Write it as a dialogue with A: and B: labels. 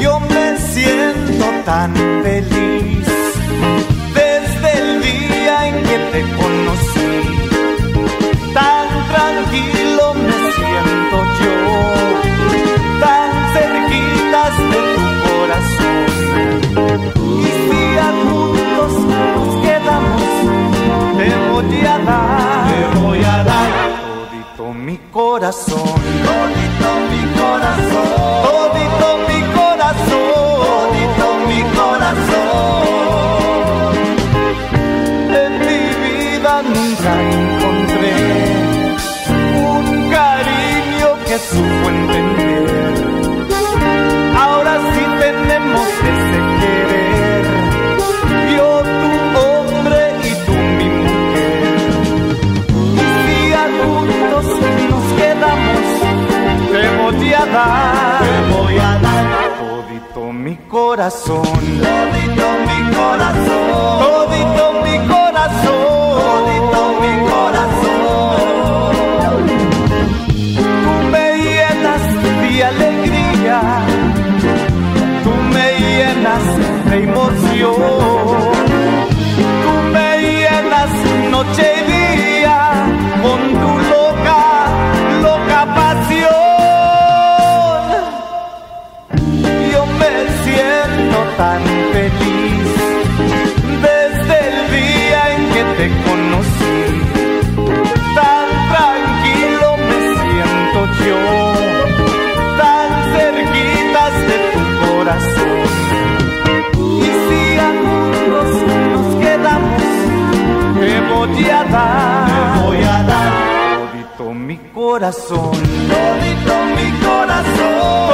A: Yo me siento tan dar, te voy a dar todito mi corazón, todito mi corazón, todito mi corazón, todito mi corazón. En mi vida nunca encontré a dar, te voy a dar todito mi corazón, todito mi corazón, todito mi corazón, todito mi corazón. Tú me llenas de alegría, tú me llenas de emoción, mi corazón, todito mi corazón,